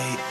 Hey.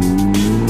Música